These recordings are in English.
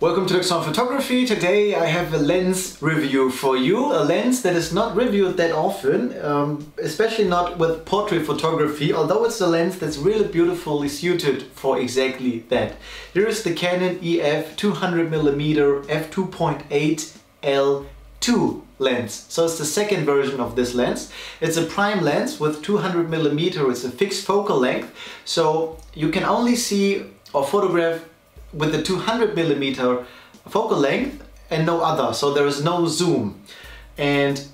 Welcome to Dirksón Photography. Today I have a lens review for you. A lens that is not reviewed that often, um, especially not with portrait photography, although it's a lens that's really beautifully suited for exactly that. Here is the Canon EF 200mm f2.8 L2 lens. So it's the second version of this lens. It's a prime lens with 200mm, it's a fixed focal length. So you can only see or photograph with the 200 millimeter focal length and no other so there is no zoom. And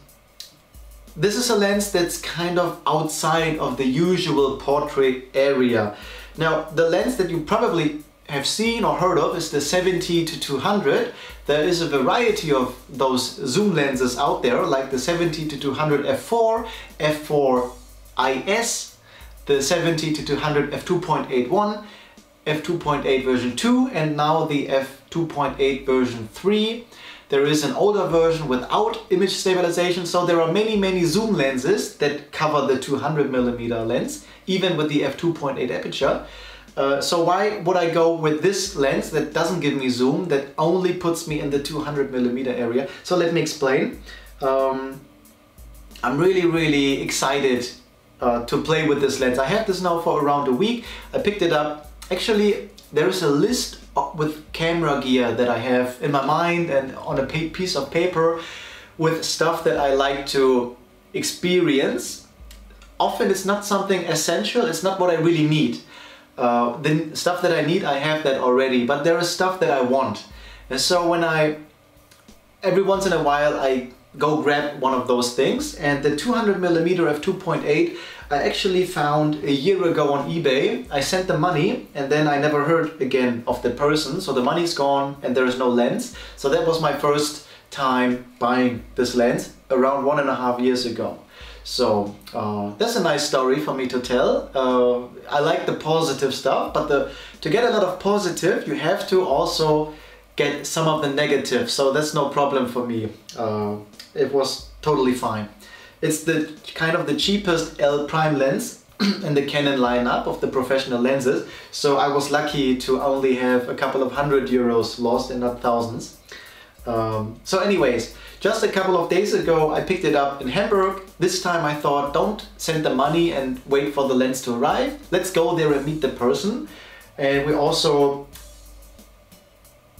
this is a lens that's kind of outside of the usual portrait area. Now the lens that you probably have seen or heard of is the 70 to 200 there is a variety of those zoom lenses out there like the 70 to 200 f4 f4 is the 70 to 200 f2.81 f2.8 version 2 and now the f2.8 version 3. There is an older version without image stabilization, so there are many, many zoom lenses that cover the 200mm lens, even with the f2.8 aperture. Uh, so why would I go with this lens that doesn't give me zoom, that only puts me in the 200mm area? So let me explain. Um, I'm really, really excited uh, to play with this lens. I have this now for around a week. I picked it up Actually, there is a list with camera gear that I have in my mind and on a piece of paper with stuff that I like to experience. Often it's not something essential, it's not what I really need. Uh, the stuff that I need, I have that already, but there is stuff that I want. And so when I, every once in a while, I go grab one of those things and the 200 millimeter f2.8 I actually found a year ago on eBay. I sent the money and then I never heard again of the person. So the money's gone and there is no lens. So that was my first time buying this lens around one and a half years ago. So uh, that's a nice story for me to tell. Uh, I like the positive stuff, but the, to get a lot of positive, you have to also get some of the negative. So that's no problem for me. Uh, it was totally fine. It's the kind of the cheapest L prime lens in the Canon lineup of the professional lenses. So I was lucky to only have a couple of hundred euros lost and not thousands. Um, so anyways, just a couple of days ago I picked it up in Hamburg. This time I thought don't send the money and wait for the lens to arrive. Let's go there and meet the person. And we also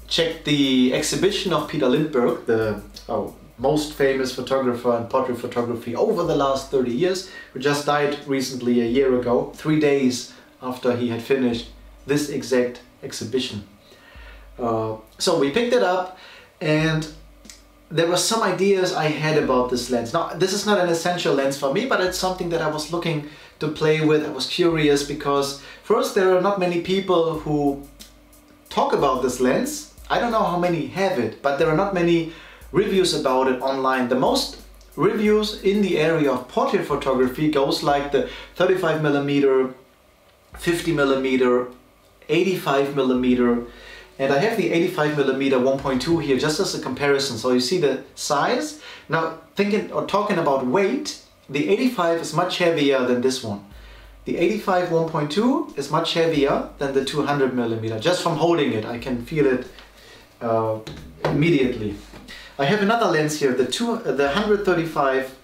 checked the exhibition of Peter Lindbergh, the oh, most famous photographer in portrait photography over the last 30 years, who just died recently a year ago, three days after he had finished this exact exhibition. Uh, so we picked it up and there were some ideas I had about this lens. Now, this is not an essential lens for me, but it's something that I was looking to play with. I was curious because first, there are not many people who talk about this lens. I don't know how many have it, but there are not many reviews about it online. The most reviews in the area of portrait photography goes like the 35 millimeter, 50 millimeter, 85 millimeter, and I have the 85 millimeter 1.2 here just as a comparison. So you see the size. Now thinking or talking about weight, the 85 is much heavier than this one. The 85 1.2 is much heavier than the 200 millimeter. Just from holding it, I can feel it uh, immediately. I have another lens here, the, two, the 135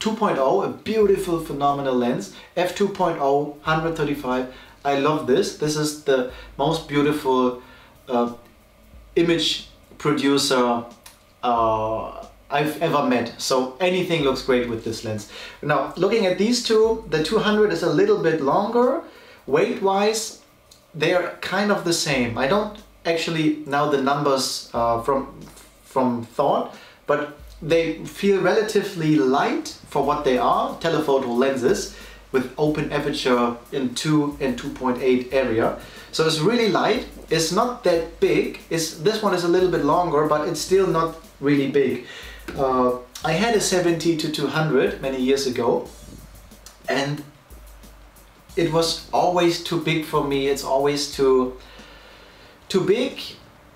2.0, a beautiful phenomenal lens, f2.0 135. I love this. This is the most beautiful uh, image producer uh, I've ever met. So anything looks great with this lens. Now, looking at these two, the 200 is a little bit longer. Weight-wise, they're kind of the same. I don't actually now the numbers uh, from from thought, but they feel relatively light for what they are, telephoto lenses with open aperture in 2 and 2.8 area. So it's really light, it's not that big, it's, this one is a little bit longer, but it's still not really big. Uh, I had a 70 to 200 many years ago and it was always too big for me, it's always too, too big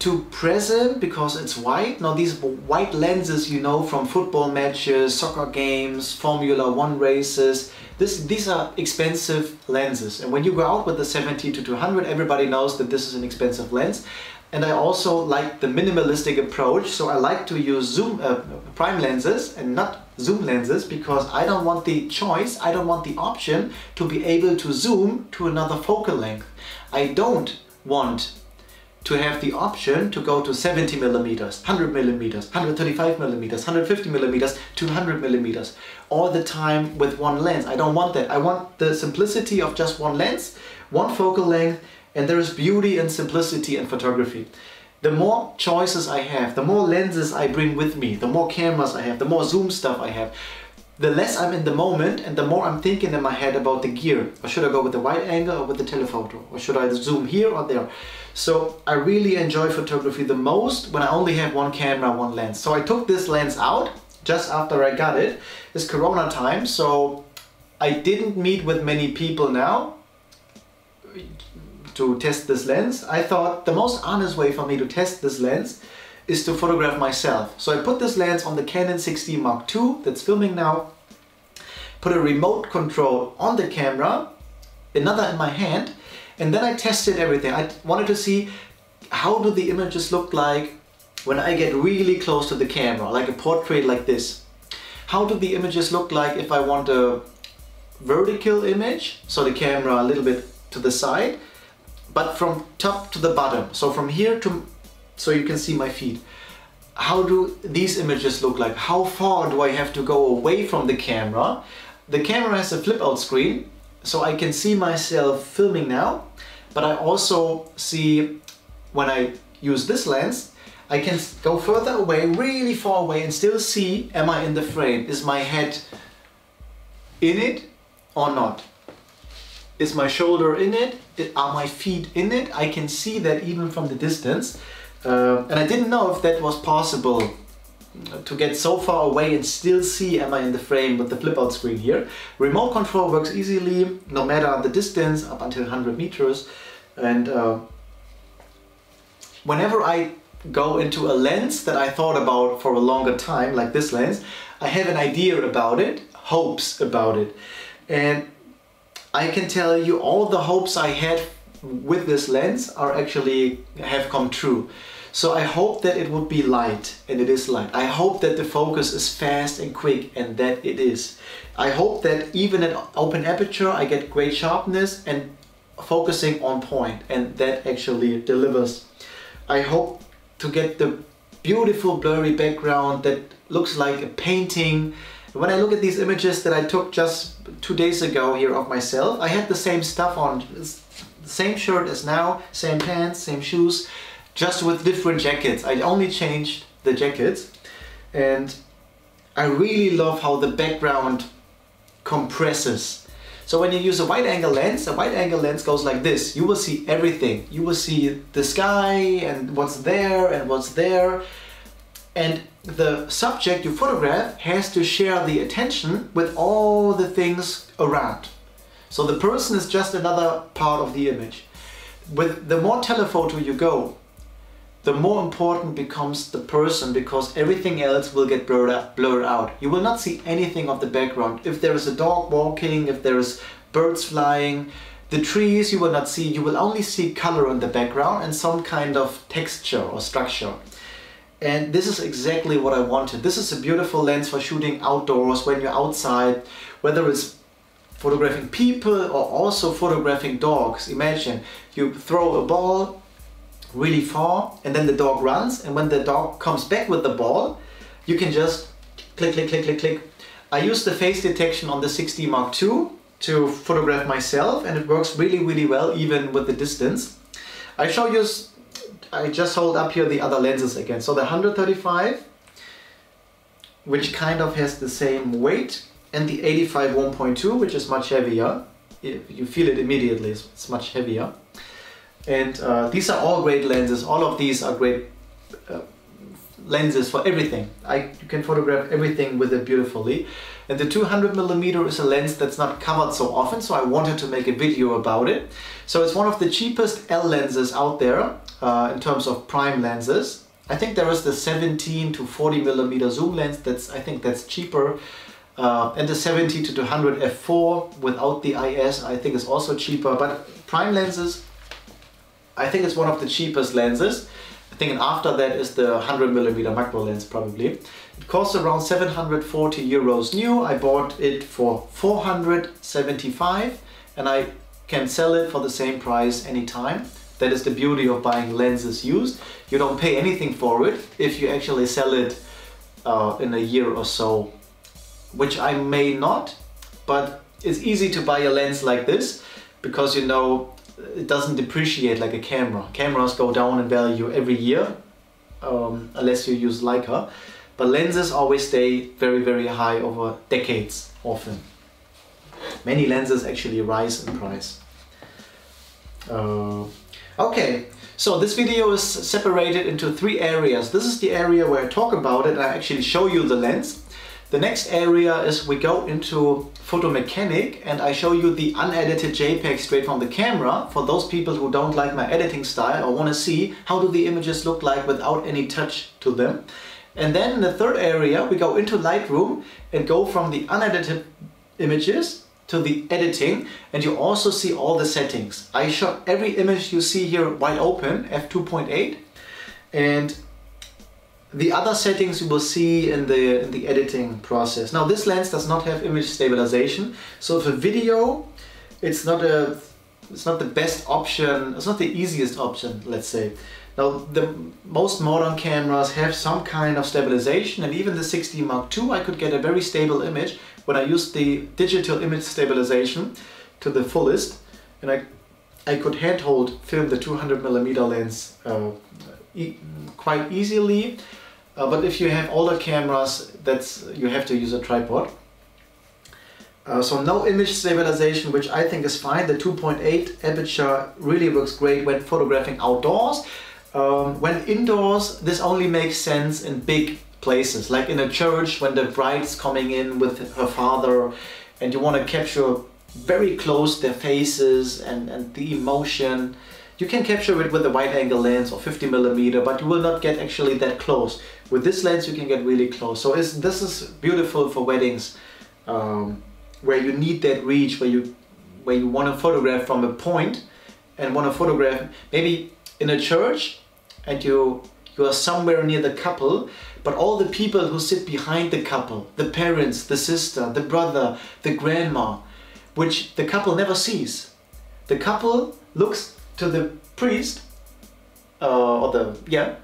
too present because it's white. Now these white lenses, you know, from football matches, soccer games, Formula One races, this, these are expensive lenses. And when you go out with the 70 to 200, everybody knows that this is an expensive lens. and I also like the minimalistic approach. So I like to use zoom uh, prime lenses and not zoom lenses because I don't want the choice, I don't want the option to be able to zoom to another focal length. I don't want to have the option to go to 70 millimeters, 100 millimeters, 135 millimeters, 150 millimeters, 200 millimeters all the time with one lens. I don't want that. I want the simplicity of just one lens, one focal length, and there is beauty and simplicity in photography. The more choices I have, the more lenses I bring with me, the more cameras I have, the more zoom stuff I have, the less I'm in the moment and the more I'm thinking in my head about the gear. Or should I go with the wide angle or with the telephoto? Or should I zoom here or there? So I really enjoy photography the most when I only have one camera, one lens. So I took this lens out just after I got it. It's Corona time, so I didn't meet with many people now to test this lens. I thought the most honest way for me to test this lens is to photograph myself. So I put this lens on the Canon 6D Mark II that's filming now, put a remote control on the camera, another in my hand, and then I tested everything. I wanted to see how do the images look like when I get really close to the camera, like a portrait like this. How do the images look like if I want a vertical image, so the camera a little bit to the side, but from top to the bottom. So from here to, so you can see my feet. How do these images look like? How far do I have to go away from the camera? The camera has a flip out screen, so I can see myself filming now, but I also see when I use this lens, I can go further away, really far away and still see, am I in the frame? Is my head in it or not? Is my shoulder in it? Are my feet in it? I can see that even from the distance. Uh, and I didn't know if that was possible to get so far away and still see am I in the frame with the flip out screen here. Remote control works easily no matter the distance up until 100 meters and uh, whenever I go into a lens that I thought about for a longer time like this lens I have an idea about it, hopes about it and I can tell you all the hopes I had with this lens are actually have come true. So I hope that it would be light, and it is light. I hope that the focus is fast and quick, and that it is. I hope that even at open aperture I get great sharpness and focusing on point, and that actually delivers. I hope to get the beautiful blurry background that looks like a painting. When I look at these images that I took just two days ago here of myself, I had the same stuff on, same shirt as now, same pants, same shoes, just with different jackets. I only changed the jackets and I really love how the background compresses. So when you use a wide angle lens, a wide angle lens goes like this. You will see everything. You will see the sky and what's there and what's there. And the subject you photograph has to share the attention with all the things around. So the person is just another part of the image. With the more telephoto you go, the more important becomes the person because everything else will get blurred out, blurred out. You will not see anything of the background. If there is a dog walking, if there is birds flying, the trees you will not see, you will only see color in the background and some kind of texture or structure. And this is exactly what I wanted. This is a beautiful lens for shooting outdoors when you're outside, whether it's photographing people or also photographing dogs. Imagine you throw a ball really far and then the dog runs and when the dog comes back with the ball you can just click click click click click. I use the face detection on the 6D Mark II to photograph myself and it works really really well even with the distance. I show you I just hold up here the other lenses again. So the 135 which kind of has the same weight and the 85 1.2 which is much heavier you feel it immediately it's much heavier and uh, these are all great lenses. All of these are great uh, lenses for everything. I, you can photograph everything with it beautifully. And the 200 millimeter is a lens that's not covered so often, so I wanted to make a video about it. So it's one of the cheapest L lenses out there uh, in terms of prime lenses. I think there is the 17 to 40 millimeter zoom lens that's I think that's cheaper. Uh, and the 70 to 200 f4 without the IS I think is also cheaper. But prime lenses I think it's one of the cheapest lenses. I think after that is the 100 millimeter macro lens probably. It costs around 740 euros new. I bought it for 475 and I can sell it for the same price anytime. That is the beauty of buying lenses used. You don't pay anything for it if you actually sell it uh, in a year or so, which I may not, but it's easy to buy a lens like this because you know it doesn't depreciate like a camera. Cameras go down in value every year um, unless you use Leica, but lenses always stay very very high over decades often. Many lenses actually rise in price. Uh, okay, so this video is separated into three areas. This is the area where I talk about it and I actually show you the lens. The next area is we go into photo mechanic and I show you the unedited JPEG straight from the camera for those people who don't like my editing style or want to see how do the images look like without any touch to them. And then in the third area we go into Lightroom and go from the unedited images to the editing and you also see all the settings. I shot every image you see here wide open, f2.8 and the other settings you will see in the, in the editing process. Now this lens does not have image stabilization so for video it's not a it's not the best option, it's not the easiest option let's say. Now the most modern cameras have some kind of stabilization and even the 6D Mark II I could get a very stable image when I used the digital image stabilization to the fullest and I, I could handhold film the 200 millimeter lens uh, e quite easily uh, but if you have older cameras that's you have to use a tripod. Uh, so no image stabilization which I think is fine. The 2.8 aperture really works great when photographing outdoors. Um, when indoors this only makes sense in big places, like in a church when the bride's coming in with her father and you want to capture very close their faces and, and the emotion. You can capture it with a wide angle lens or 50 millimeter, but you will not get actually that close. With this lens you can get really close. So this is beautiful for weddings um, where you need that reach, where you where you want to photograph from a point and want to photograph maybe in a church and you you are somewhere near the couple but all the people who sit behind the couple, the parents, the sister, the brother, the grandma, which the couple never sees. The couple looks to the priest, uh, or the, yeah,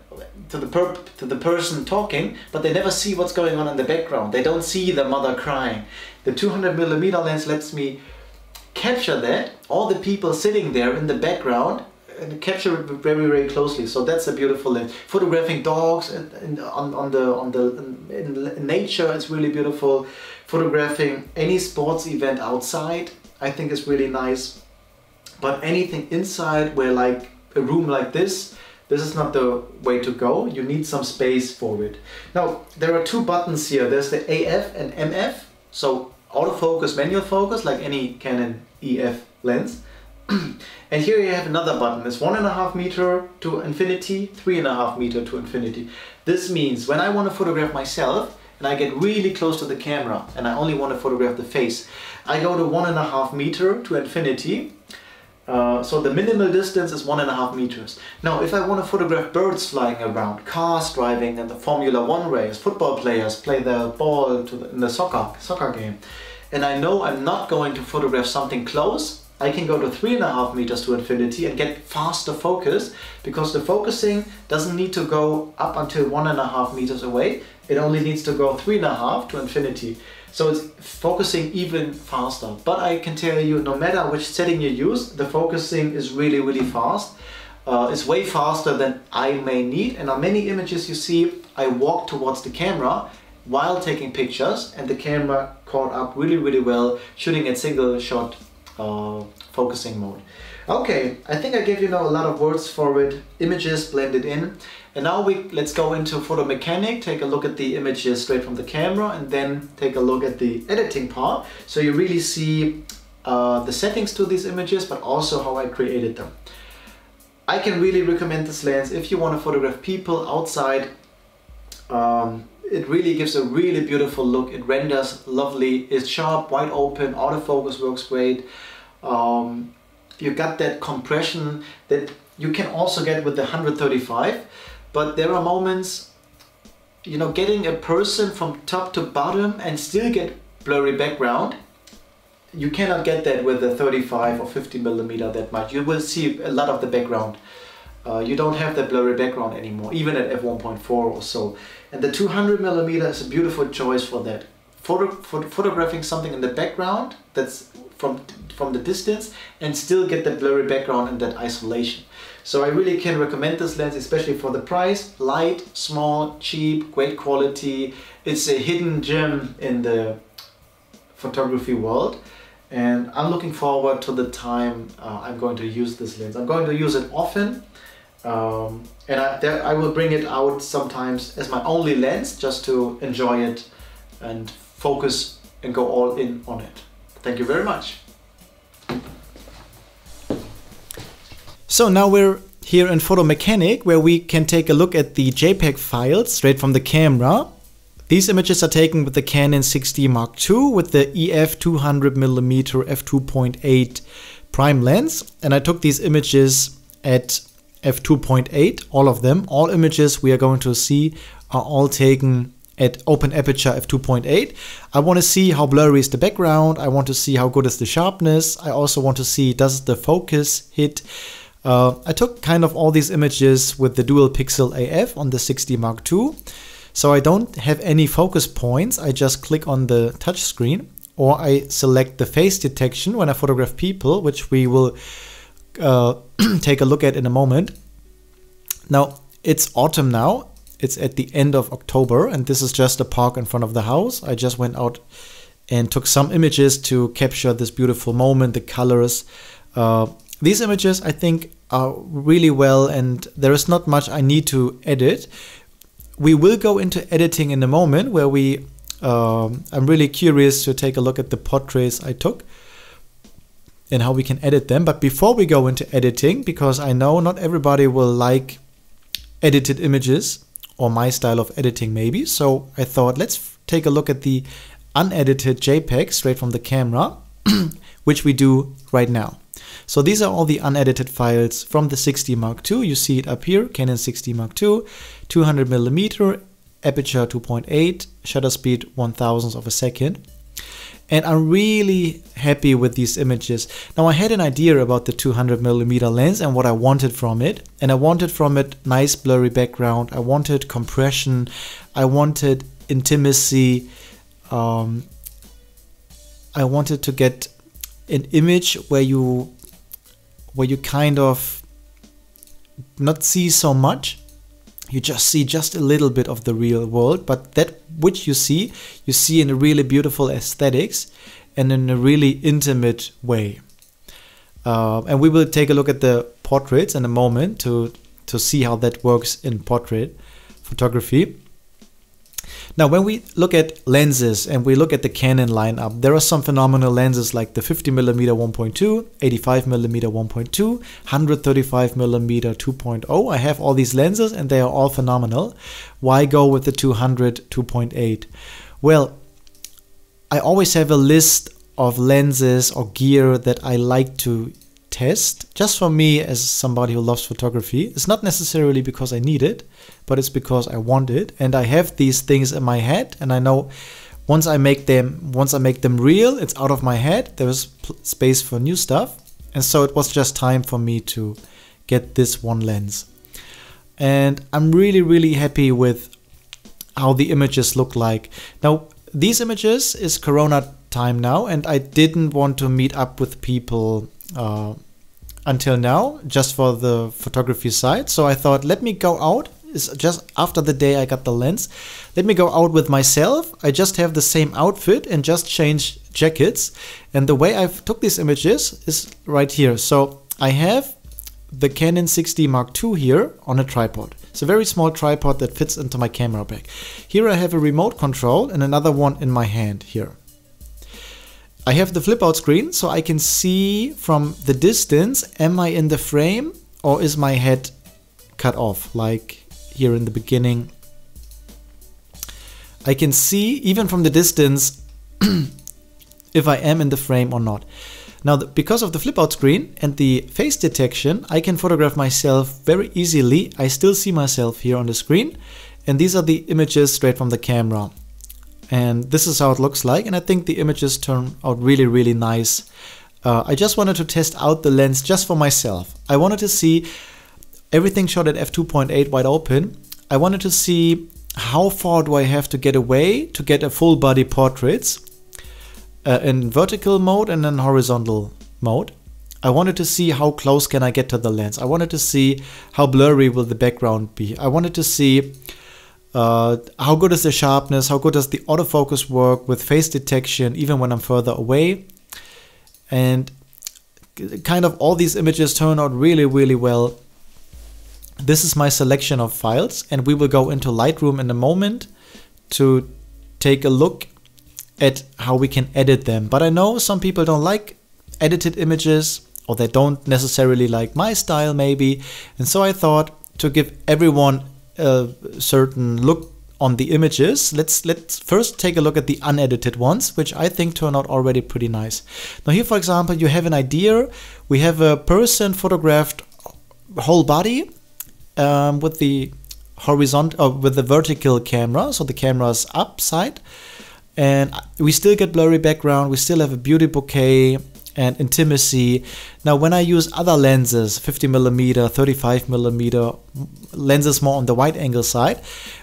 to the, per to the person talking, but they never see what's going on in the background. They don't see the mother crying. The 200 millimeter lens lets me capture that, all the people sitting there in the background, and capture it very very closely so that's a beautiful lens photographing dogs and, and on, on the on the in, nature it's really beautiful photographing any sports event outside I think is really nice but anything inside where like a room like this this is not the way to go you need some space for it now there are two buttons here there's the AF and MF so autofocus manual focus like any Canon EF lens and here you have another button. It's one and a half meter to infinity, three and a half meter to infinity. This means when I want to photograph myself and I get really close to the camera and I only want to photograph the face, I go to one and a half meter to infinity. Uh, so the minimal distance is one and a half meters. Now, if I want to photograph birds flying around, cars driving, and the Formula One race, football players play the ball the, in the soccer soccer game, and I know I'm not going to photograph something close, I can go to three and a half meters to infinity and get faster focus because the focusing doesn't need to go up until one and a half meters away. It only needs to go three and a half to infinity. So it's focusing even faster. But I can tell you, no matter which setting you use, the focusing is really, really fast. Uh, it's way faster than I may need. And on many images you see, I walk towards the camera while taking pictures and the camera caught up really, really well, shooting at single shot uh, focusing mode. Okay, I think I gave you now a lot of words for it, images blended in. And now we let's go into photo mechanic, take a look at the images straight from the camera and then take a look at the editing part. So you really see uh, the settings to these images, but also how I created them. I can really recommend this lens if you want to photograph people outside. Um, it really gives a really beautiful look. It renders lovely. It's sharp, wide open, autofocus works great. Um, you got that compression that you can also get with the 135. But there are moments, you know, getting a person from top to bottom and still get blurry background. You cannot get that with a 35 or 50 millimeter that much. You will see a lot of the background. Uh, you don't have that blurry background anymore, even at f1.4 or so. And the 200 millimeter is a beautiful choice for that. Photo, photo, photographing something in the background that's from from the distance and still get that blurry background and that isolation. So I really can recommend this lens, especially for the price. Light, small, cheap, great quality. It's a hidden gem in the photography world. And I'm looking forward to the time uh, I'm going to use this lens. I'm going to use it often. Um, and I, I will bring it out sometimes as my only lens just to enjoy it and focus and go all in on it. Thank you very much. So now we're here in Photo Mechanic where we can take a look at the JPEG files straight from the camera. These images are taken with the Canon 6D Mark II with the EF 200mm f2.8 prime lens and I took these images at f2.8 all of them all images we are going to see are all taken at open aperture f2.8. I want to see how blurry is the background. I want to see how good is the sharpness. I also want to see does the focus hit. Uh, I took kind of all these images with the dual pixel AF on the 6D Mark II. So I don't have any focus points. I just click on the touch screen or I select the face detection when I photograph people, which we will uh, take a look at in a moment. Now it's autumn now it's at the end of October and this is just a park in front of the house. I just went out and took some images to capture this beautiful moment, the colors. Uh, these images I think are really well and there is not much I need to edit. We will go into editing in a moment where we, um, I'm really curious to take a look at the portraits I took and how we can edit them. But before we go into editing, because I know not everybody will like edited images, or my style of editing maybe. So I thought let's take a look at the unedited JPEG straight from the camera, which we do right now. So these are all the unedited files from the 6D Mark II. You see it up here, Canon 6D Mark II, 200 millimeter, aperture 2.8, shutter speed 1 thousandth of a second and I'm really happy with these images. Now I had an idea about the 200 millimeter lens and what I wanted from it. And I wanted from it nice blurry background, I wanted compression, I wanted intimacy, um, I wanted to get an image where you where you kind of not see so much you just see just a little bit of the real world but that which you see you see in a really beautiful aesthetics and in a really intimate way. Uh, and we will take a look at the portraits in a moment to to see how that works in portrait photography now, when we look at lenses and we look at the Canon lineup, there are some phenomenal lenses like the 50mm 1.2, 85mm 1.2, 135mm 2.0. I have all these lenses and they are all phenomenal. Why go with the 200 2.8? Well, I always have a list of lenses or gear that I like to test just for me as somebody who loves photography. It's not necessarily because I need it, but it's because I want it. And I have these things in my head and I know once I make them once I make them real, it's out of my head. There's space for new stuff. And so it was just time for me to get this one lens. And I'm really really happy with how the images look like. Now these images is corona time now and I didn't want to meet up with people uh, until now just for the photography side. So I thought, let me go out. It's just after the day I got the lens. Let me go out with myself. I just have the same outfit and just change jackets. And the way I took these images is right here. So I have the Canon 6D Mark II here on a tripod. It's a very small tripod that fits into my camera bag. Here I have a remote control and another one in my hand here. I have the flip out screen so I can see from the distance, am I in the frame or is my head cut off like here in the beginning. I can see even from the distance if I am in the frame or not. Now, because of the flip out screen and the face detection, I can photograph myself very easily. I still see myself here on the screen. And these are the images straight from the camera. And this is how it looks like. And I think the images turn out really, really nice. Uh, I just wanted to test out the lens just for myself. I wanted to see everything shot at f2.8 wide open. I wanted to see how far do I have to get away to get a full body portraits uh, in vertical mode and then horizontal mode. I wanted to see how close can I get to the lens. I wanted to see how blurry will the background be. I wanted to see uh, how good is the sharpness, how good does the autofocus work with face detection even when I'm further away. And kind of all these images turn out really, really well. This is my selection of files and we will go into Lightroom in a moment to take a look at how we can edit them. But I know some people don't like edited images or they don't necessarily like my style maybe. And so I thought to give everyone a certain look on the images, let's let's first take a look at the unedited ones, which I think turn out already pretty nice. Now here, for example, you have an idea. We have a person photographed whole body um, with the horizontal, uh, with the vertical camera, so the camera is upside. And we still get blurry background. We still have a beauty bokeh and intimacy. Now when I use other lenses 50 millimeter 35 millimeter lenses more on the wide angle side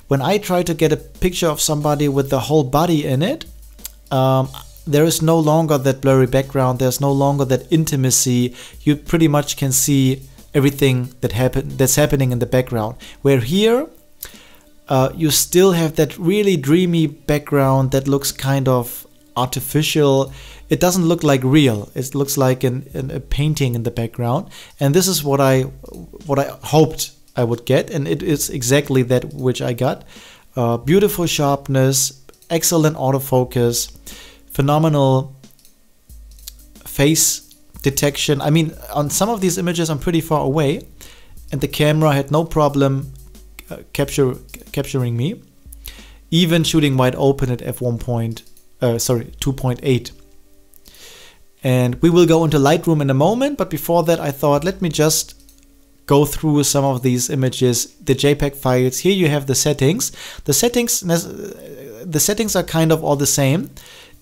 when I try to get a picture of somebody with the whole body in it um, there is no longer that blurry background. There's no longer that intimacy. You pretty much can see everything that happen that's happening in the background. Where here uh, you still have that really dreamy background that looks kind of artificial. It doesn't look like real. It looks like an, an, a painting in the background. And this is what I what I hoped I would get, and it is exactly that which I got. Uh, beautiful sharpness, excellent autofocus, phenomenal face detection. I mean, on some of these images, I'm pretty far away, and the camera had no problem uh, capture capturing me, even shooting wide open at f1 point, uh, sorry, 2.8. And we will go into Lightroom in a moment, but before that I thought let me just go through some of these images, the JPEG files. Here you have the settings. The settings, the settings are kind of all the same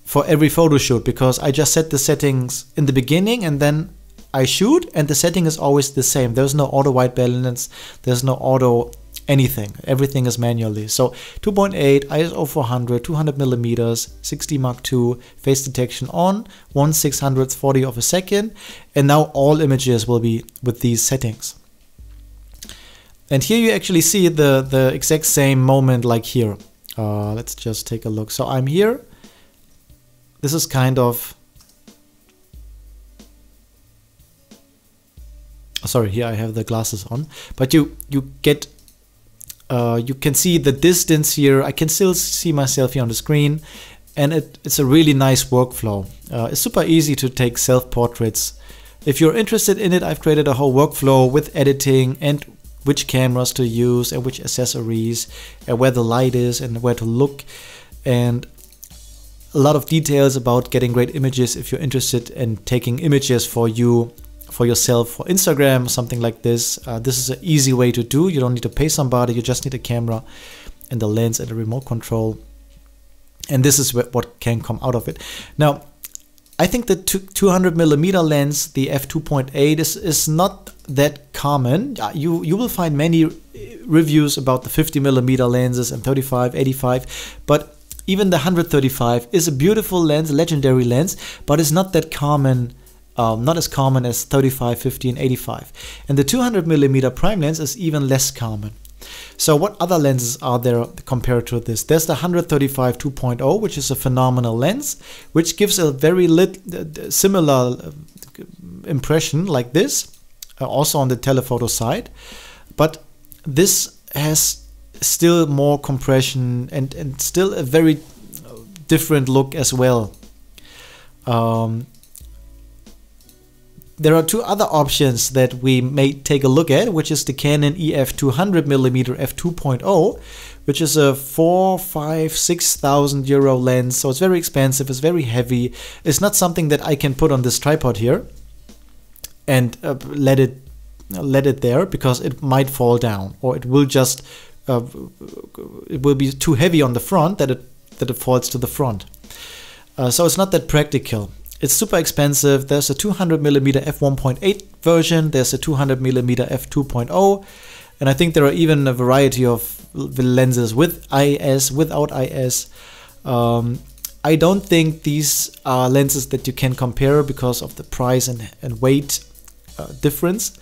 for every photo shoot because I just set the settings in the beginning and then I shoot and the setting is always the same. There's no auto white balance, there's no auto anything. Everything is manually. So 2.8, ISO 400, 200 millimeters, 6D Mark II, face detection on, 1 640 of a second. And now all images will be with these settings. And here you actually see the, the exact same moment like here. Uh, let's just take a look. So I'm here. This is kind of sorry here I have the glasses on but you you get uh, you can see the distance here. I can still see myself here on the screen and it, it's a really nice workflow. Uh, it's super easy to take self-portraits. If you're interested in it, I've created a whole workflow with editing and which cameras to use and which accessories and where the light is and where to look and a lot of details about getting great images if you're interested in taking images for you for yourself for Instagram, something like this. Uh, this is an easy way to do. You don't need to pay somebody. You just need a camera and the lens and a remote control. And this is what can come out of it. Now, I think the 200 millimeter lens, the f2.8, is, is not that common. Uh, you you will find many reviews about the 50 millimeter lenses and 35, 85, but even the 135 is a beautiful lens, legendary lens, but it's not that common um, not as common as 35, 50, and 85. And the 200 millimeter prime lens is even less common. So what other lenses are there compared to this? There's the 135 2.0, which is a phenomenal lens, which gives a very lit, uh, similar uh, impression like this, uh, also on the telephoto side. But this has still more compression and, and still a very different look as well. Um, there are two other options that we may take a look at, which is the Canon EF 200mm f2.0, which is a four, five, six thousand euro lens. So it's very expensive. It's very heavy. It's not something that I can put on this tripod here and uh, let it let it there because it might fall down or it will just uh, it will be too heavy on the front that it that it falls to the front. Uh, so it's not that practical. It's super expensive. There's a 200mm f1.8 version. There's a 200mm f2.0. And I think there are even a variety of lenses with IS, without IS. Um, I don't think these are lenses that you can compare because of the price and, and weight uh, difference.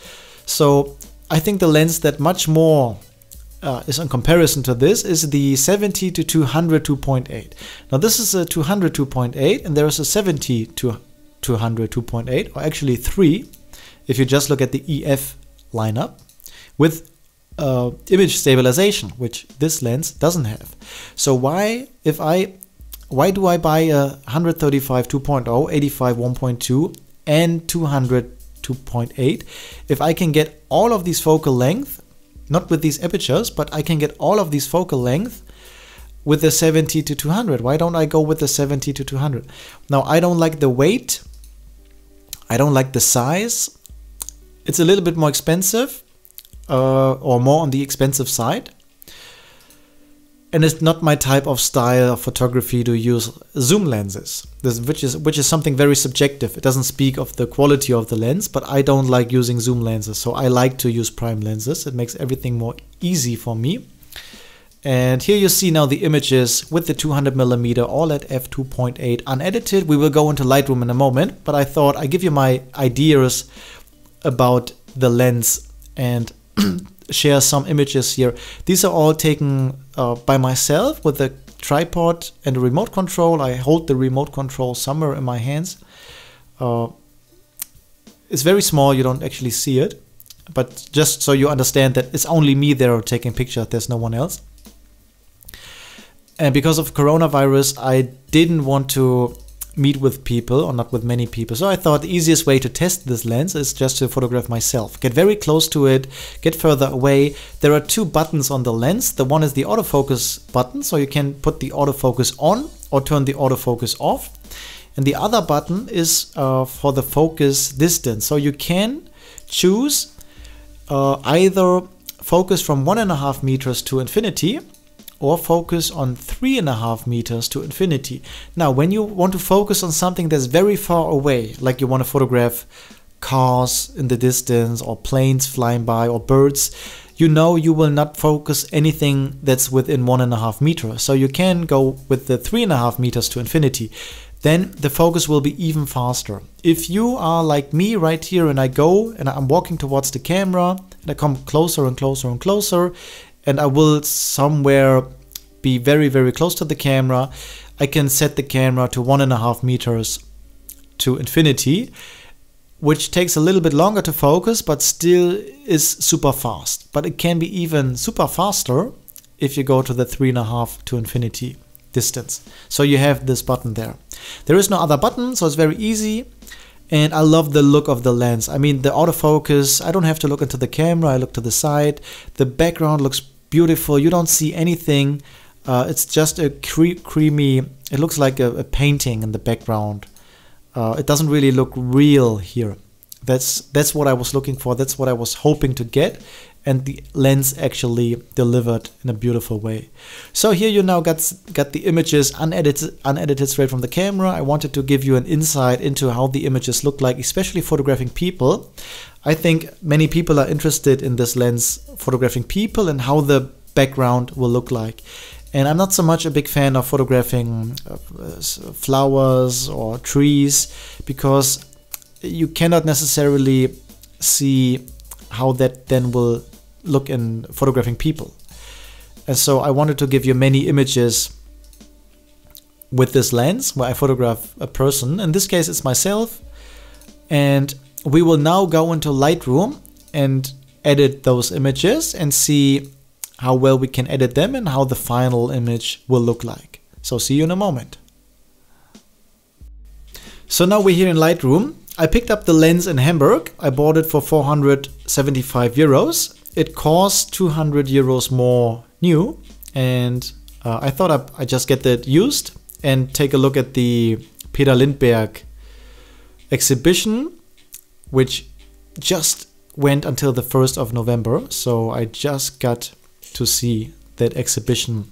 So I think the lens that much more uh, is in comparison to this is the 70 to 200 2.8. Now this is a 200 2.8 and there is a 70 to 200 2.8 or actually 3 if you just look at the EF lineup with uh, image stabilization which this lens doesn't have. So why if I why do I buy a 135 2.0, 85 1.2 and 200 2.8 if I can get all of these focal length not with these apertures, but I can get all of these focal length with the 70 to 200. Why don't I go with the 70 to 200? Now, I don't like the weight. I don't like the size. It's a little bit more expensive uh, or more on the expensive side and it's not my type of style of photography to use zoom lenses. This, which is which is something very subjective. It doesn't speak of the quality of the lens but i don't like using zoom lenses so i like to use prime lenses. It makes everything more easy for me. And here you see now the images with the 200 millimeter all at f2.8 unedited. We will go into lightroom in a moment but i thought i give you my ideas about the lens and share some images here. These are all taken uh, by myself with a tripod and a remote control. I hold the remote control somewhere in my hands. Uh, it's very small, you don't actually see it. But just so you understand that it's only me there taking pictures, there's no one else. And because of coronavirus, I didn't want to meet with people or not with many people. So I thought the easiest way to test this lens is just to photograph myself. Get very close to it, get further away. There are two buttons on the lens. The one is the autofocus button, so you can put the autofocus on or turn the autofocus off. And the other button is uh, for the focus distance. So you can choose uh, either focus from one and a half meters to infinity or focus on three and a half meters to infinity. Now, when you want to focus on something that's very far away, like you want to photograph cars in the distance or planes flying by or birds, you know you will not focus anything that's within one and a half meters. So you can go with the three and a half meters to infinity. Then the focus will be even faster. If you are like me right here and I go and I'm walking towards the camera and I come closer and closer and closer and I will somewhere be very, very close to the camera. I can set the camera to one and a half meters to infinity, which takes a little bit longer to focus, but still is super fast. But it can be even super faster if you go to the three and a half to infinity distance. So you have this button there. There is no other button, so it's very easy. And I love the look of the lens. I mean, the autofocus, I don't have to look into the camera, I look to the side. The background looks beautiful. You don't see anything. Uh, it's just a cre creamy, it looks like a, a, painting in the background. Uh, it doesn't really look real here. That's, that's what I was looking for. That's what I was hoping to get and the lens actually delivered in a beautiful way. So here you now got, got the images unedited, unedited straight from the camera. I wanted to give you an insight into how the images look like, especially photographing people. I think many people are interested in this lens photographing people and how the background will look like. And I'm not so much a big fan of photographing uh, flowers or trees because you cannot necessarily see how that then will look in photographing people. And so I wanted to give you many images with this lens where I photograph a person. In this case, it's myself. And we will now go into Lightroom and edit those images and see how well we can edit them and how the final image will look like. So see you in a moment. So now we're here in Lightroom. I picked up the lens in Hamburg. I bought it for 475 euros. It cost 200 euros more new, and uh, I thought I, I just get that used and take a look at the Peter Lindbergh exhibition, which just went until the 1st of November. So I just got to see that exhibition.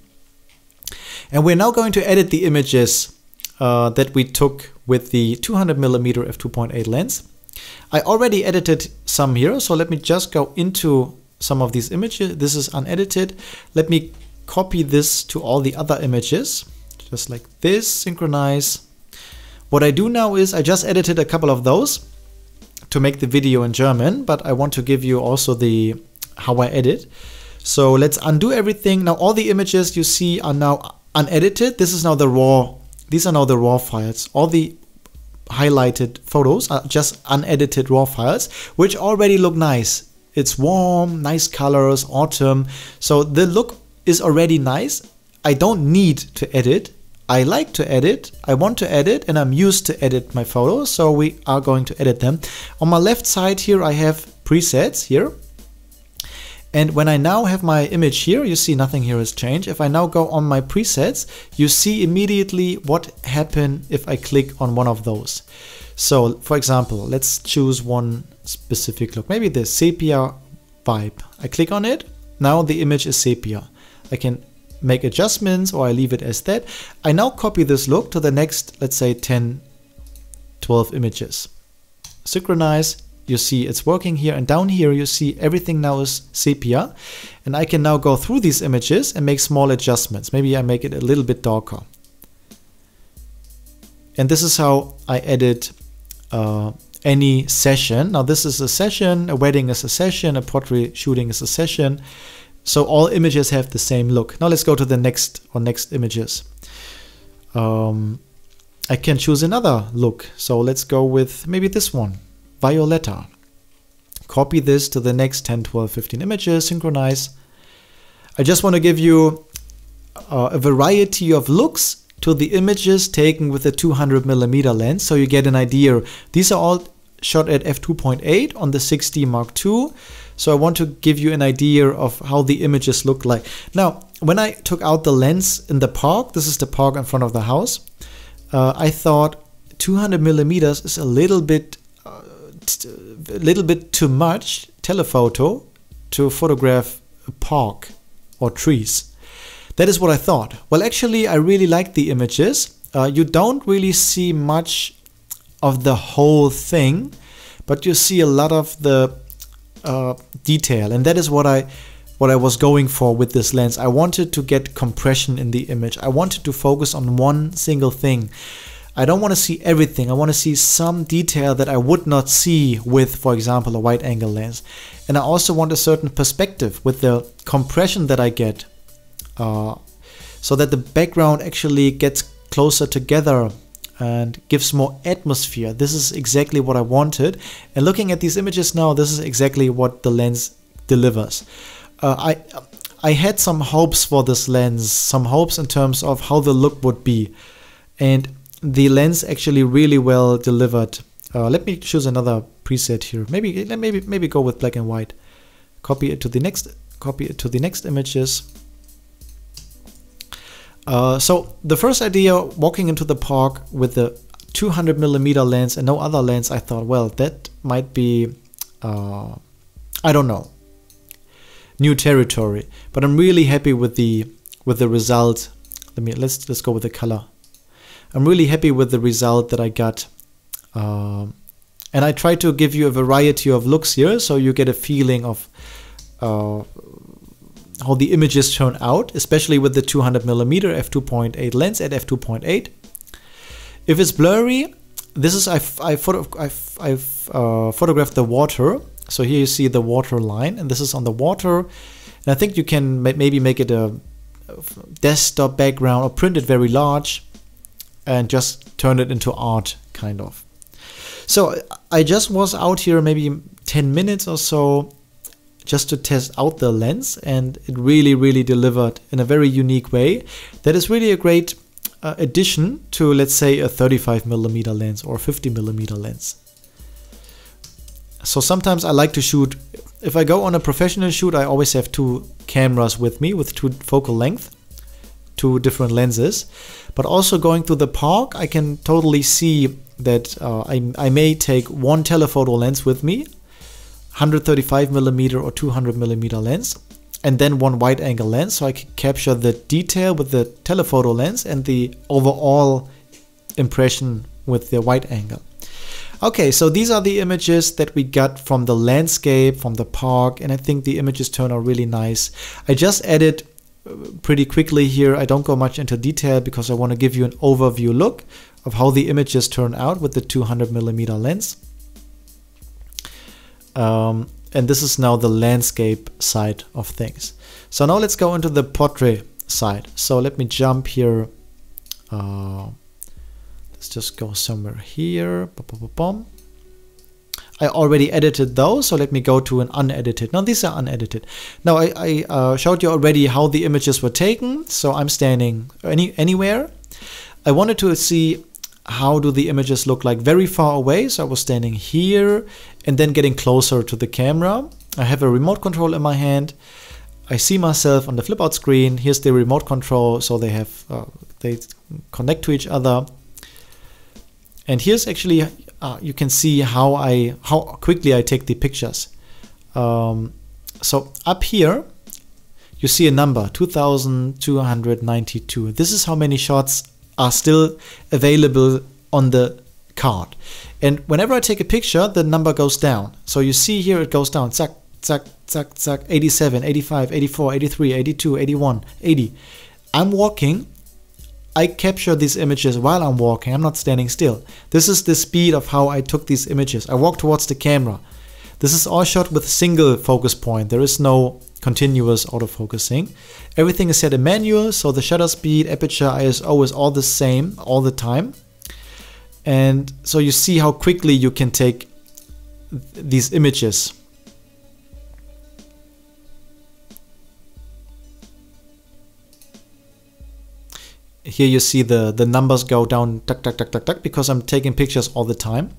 And we're now going to edit the images uh, that we took with the 200mm f2.8 lens. I already edited some here, so let me just go into some of these images. This is unedited. Let me copy this to all the other images, just like this, synchronize. What I do now is I just edited a couple of those to make the video in German, but I want to give you also the how I edit. So let's undo everything. Now all the images you see are now unedited. This is now the raw, these are now the raw files. All the highlighted photos are just unedited raw files, which already look nice. It's warm, nice colors, autumn. So the look is already nice. I don't need to edit. I like to edit, I want to edit, and I'm used to edit my photos, so we are going to edit them. On my left side here, I have presets here. And when I now have my image here, you see nothing here has changed. If I now go on my presets, you see immediately what happened if I click on one of those. So for example, let's choose one specific look, maybe the sepia vibe. I click on it, now the image is sepia. I can make adjustments or I leave it as that. I now copy this look to the next, let's say 10, 12 images. Synchronize, you see it's working here and down here you see everything now is sepia and I can now go through these images and make small adjustments. Maybe I make it a little bit darker. And this is how I edit uh, any session. Now this is a session, a wedding is a session, a portrait shooting is a session. So all images have the same look. Now let's go to the next or next images. Um, I can choose another look. So let's go with maybe this one, Violetta. Copy this to the next 10, 12, 15 images, synchronize. I just want to give you uh, a variety of looks to the images taken with a 200 millimeter lens so you get an idea. These are all shot at f2.8 on the 6D Mark II. So I want to give you an idea of how the images look like. Now, when I took out the lens in the park, this is the park in front of the house, uh, I thought 200 millimeters is a little bit, a little bit too much telephoto to photograph a park or trees. That is what I thought. Well, actually, I really like the images. Uh, you don't really see much of the whole thing, but you see a lot of the uh, detail and that is what I what I was going for with this lens. I wanted to get compression in the image. I wanted to focus on one single thing. I don't want to see everything. I want to see some detail that I would not see with, for example, a wide angle lens. And I also want a certain perspective with the compression that I get uh, so that the background actually gets closer together and gives more atmosphere. This is exactly what I wanted. And looking at these images now, this is exactly what the lens delivers. Uh, I I had some hopes for this lens, some hopes in terms of how the look would be. And the lens actually really well delivered. Uh, let me choose another preset here. Maybe maybe maybe go with black and white. Copy it to the next copy it to the next images. Uh, so the first idea, walking into the park with the 200 millimeter lens and no other lens, I thought, well, that might be, uh, I don't know, new territory. But I'm really happy with the with the result. Let me let's let's go with the color. I'm really happy with the result that I got. Uh, and I try to give you a variety of looks here, so you get a feeling of uh, how the images turn out, especially with the 200 millimeter f2.8 lens at f2.8. If it's blurry, this is I've, I photo, I've, I've uh, photographed the water. So here you see the water line, and this is on the water. And I think you can maybe make it a desktop background or print it very large and just turn it into art, kind of. So I just was out here maybe 10 minutes or so just to test out the lens and it really really delivered in a very unique way. That is really a great uh, addition to let's say a 35 millimeter lens or 50 millimeter lens. So sometimes I like to shoot, if I go on a professional shoot, I always have two cameras with me with two focal length, two different lenses. But also going to the park, I can totally see that uh, I, I may take one telephoto lens with me, 135 millimeter or 200 millimeter lens, and then one wide angle lens so I can capture the detail with the telephoto lens and the overall impression with the wide angle. Okay, so these are the images that we got from the landscape, from the park, and I think the images turn out really nice. I just added pretty quickly here. I don't go much into detail because I want to give you an overview look of how the images turn out with the 200 millimeter lens. Um, and this is now the landscape side of things. So now let's go into the portrait side. So let me jump here. Uh, let's just go somewhere here. I already edited those, so let me go to an unedited. Now these are unedited. Now I, I uh, showed you already how the images were taken, so I'm standing any anywhere. I wanted to see how do the images look like very far away. So I was standing here and then getting closer to the camera. I have a remote control in my hand. I see myself on the flip out screen. Here's the remote control. So they have, uh, they connect to each other. And here's actually, uh, you can see how I, how quickly I take the pictures. Um, so up here, you see a number 2292. This is how many shots are still available on the card. And whenever I take a picture, the number goes down. So you see here it goes down. Zack, zack, zack, zack, 87, 85, 84, 83, 82, 81, 80. I'm walking. I capture these images while I'm walking. I'm not standing still. This is the speed of how I took these images. I walk towards the camera. This is all shot with a single focus point. There is no continuous autofocusing. Everything is set in manual, so the shutter speed, aperture, ISO is all the same all the time. And so you see how quickly you can take these images. Here you see the, the numbers go down tuck, tuck, tuck, tuck, tuck, because I'm taking pictures all the time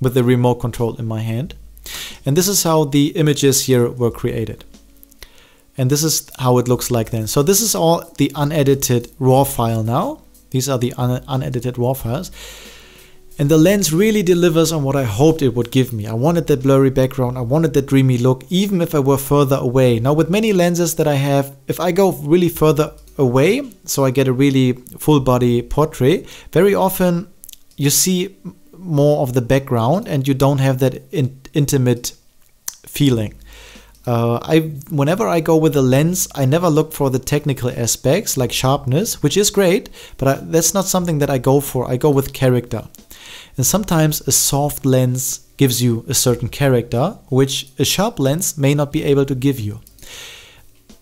with the remote control in my hand. And this is how the images here were created. And this is how it looks like then. So this is all the unedited raw file now. These are the un unedited raw files. And the lens really delivers on what I hoped it would give me. I wanted that blurry background, I wanted that dreamy look, even if I were further away. Now with many lenses that I have, if I go really further away, so I get a really full body portrait, very often you see more of the background and you don't have that in intimate feeling. Uh, I whenever I go with a lens, I never look for the technical aspects like sharpness, which is great, but I, that's not something that I go for. I go with character. And sometimes a soft lens gives you a certain character, which a sharp lens may not be able to give you.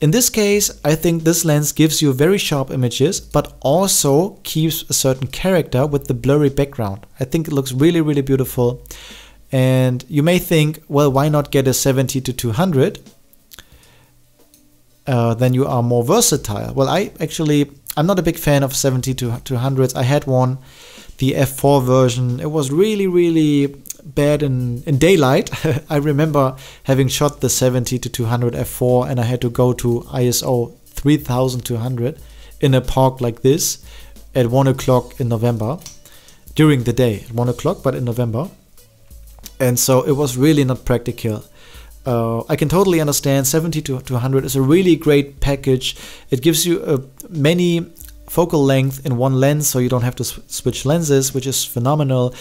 In this case, I think this lens gives you very sharp images, but also keeps a certain character with the blurry background. I think it looks really, really beautiful. And you may think, well, why not get a 70 to 200? Uh, then you are more versatile. Well, I actually, I'm not a big fan of 70 to 200s. I had one, the F4 version. It was really, really bad in, in daylight. I remember having shot the 70 to 200 F4 and I had to go to ISO 3200 in a park like this at 1 o'clock in November during the day at 1 o'clock but in November and so it was really not practical. Uh, I can totally understand 70 to 200 is a really great package. It gives you uh, many focal length in one lens, so you don't have to sw switch lenses, which is phenomenal.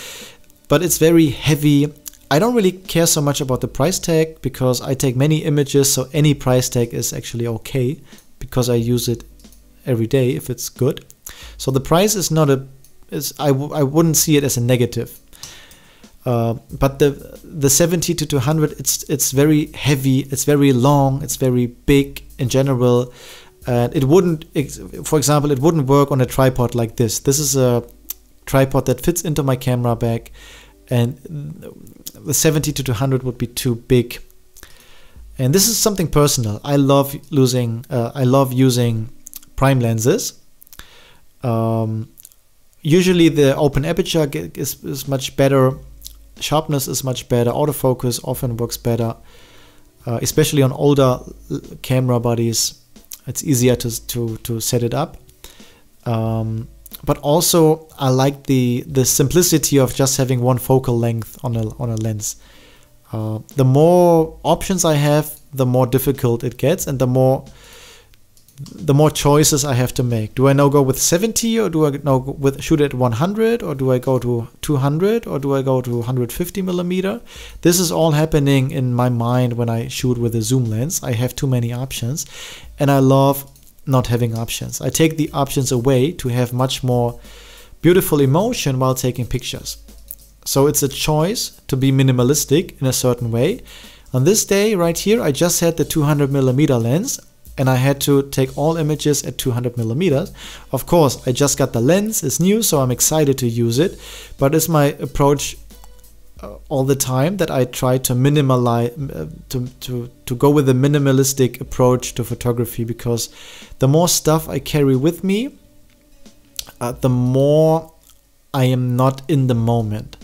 But it's very heavy. I don't really care so much about the price tag because I take many images, so any price tag is actually okay because I use it every day if it's good. So the price is not a is I w I wouldn't see it as a negative. Uh, but the the 70 to 200 it's it's very heavy it's very long it's very big in general and it wouldn't for example it wouldn't work on a tripod like this this is a tripod that fits into my camera bag and the 70 to 200 would be too big and this is something personal i love losing uh, i love using prime lenses um, usually the open aperture is, is much better sharpness is much better. Autofocus often works better, uh, especially on older camera bodies. It's easier to to to set it up. Um, but also I like the the simplicity of just having one focal length on a on a lens. Uh, the more options I have, the more difficult it gets, and the more the more choices I have to make. Do I now go with 70 or do I now with shoot at 100 or do I go to 200 or do I go to 150 millimeter? This is all happening in my mind when I shoot with a zoom lens. I have too many options and I love not having options. I take the options away to have much more beautiful emotion while taking pictures. So it's a choice to be minimalistic in a certain way. On this day right here, I just had the 200 millimeter lens and I had to take all images at 200 millimeters. Of course, I just got the lens, it's new, so I'm excited to use it, but it's my approach uh, all the time that I try to minimalize, uh, to, to, to go with a minimalistic approach to photography because the more stuff I carry with me, uh, the more I am not in the moment.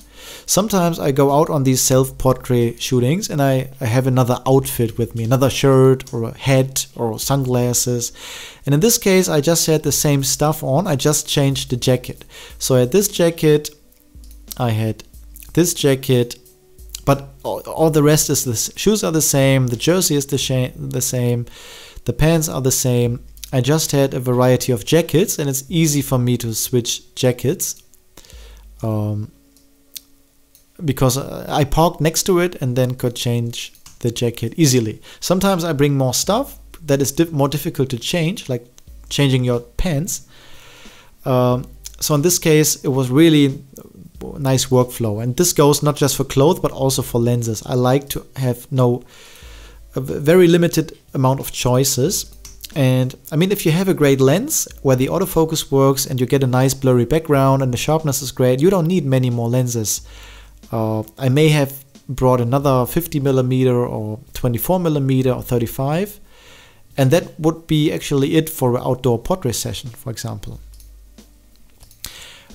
Sometimes I go out on these self-portrait shootings and I, I have another outfit with me, another shirt or a hat or sunglasses. And in this case, I just had the same stuff on. I just changed the jacket. So at this jacket, I had this jacket, but all, all the rest is the shoes are the same, the jersey is the, the same, the pants are the same. I just had a variety of jackets and it's easy for me to switch jackets. Um, because I parked next to it and then could change the jacket easily. Sometimes I bring more stuff that is more difficult to change, like changing your pants. Um, so in this case, it was really nice workflow. And this goes not just for clothes, but also for lenses. I like to have no a very limited amount of choices. And I mean, if you have a great lens where the autofocus works and you get a nice blurry background and the sharpness is great, you don't need many more lenses. Uh, I may have brought another 50 millimeter or 24 millimeter or 35 and that would be actually it for an outdoor portrait session for example.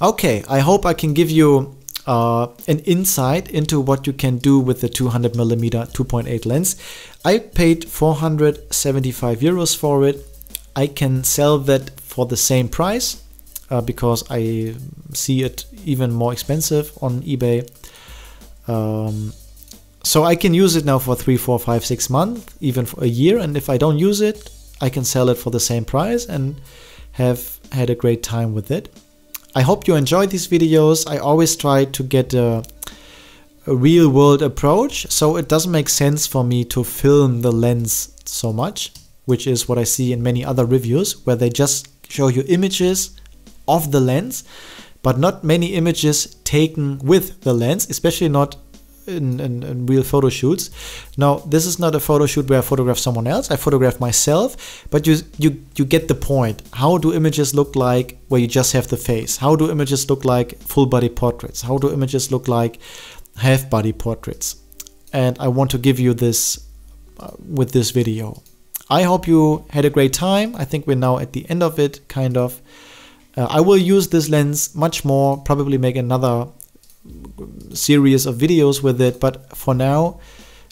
Okay, I hope I can give you uh, an insight into what you can do with the 200 millimeter 2.8 lens. I paid 475 euros for it. I can sell that for the same price uh, because I see it even more expensive on eBay. Um, so I can use it now for three, four, five, six months, even for a year. And if I don't use it, I can sell it for the same price and have had a great time with it. I hope you enjoyed these videos. I always try to get a, a real world approach. So it doesn't make sense for me to film the lens so much, which is what I see in many other reviews where they just show you images of the lens but not many images taken with the lens, especially not in, in, in, real photo shoots. Now, this is not a photo shoot where I photograph someone else. I photograph myself, but you you you get the point. How do images look like where you just have the face? How do images look like full body portraits? How do images look like half body portraits? And I want to give you this uh, with this video. I hope you had a great time. I think we're now at the end of it, kind of. Uh, I will use this lens much more, probably make another series of videos with it, but for now,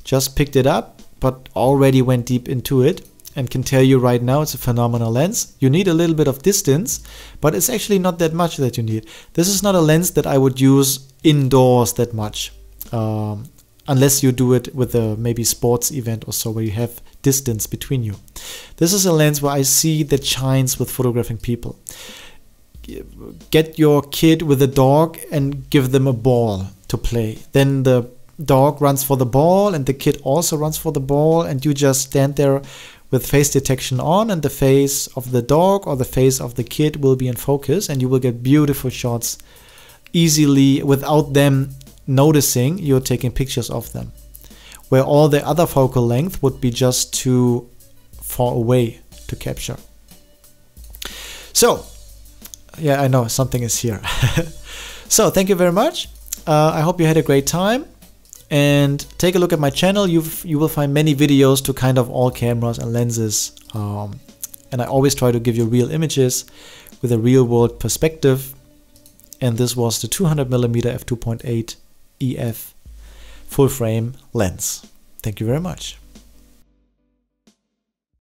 just picked it up, but already went deep into it and can tell you right now it's a phenomenal lens. You need a little bit of distance, but it's actually not that much that you need. This is not a lens that I would use indoors that much. Um, unless you do it with a maybe sports event or so where you have distance between you. This is a lens where I see that shines with photographing people get your kid with a dog and give them a ball to play. Then the dog runs for the ball and the kid also runs for the ball and you just stand there with face detection on and the face of the dog or the face of the kid will be in focus and you will get beautiful shots easily without them noticing you're taking pictures of them where all the other focal length would be just too far away to capture so yeah, I know something is here. so thank you very much. Uh, I hope you had a great time and take a look at my channel. You you will find many videos to kind of all cameras and lenses. Um, and I always try to give you real images with a real world perspective. And this was the 200mm f2.8 EF full frame lens. Thank you very much.